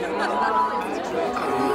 madness. Cause when I inhale, exhale, I'm back again.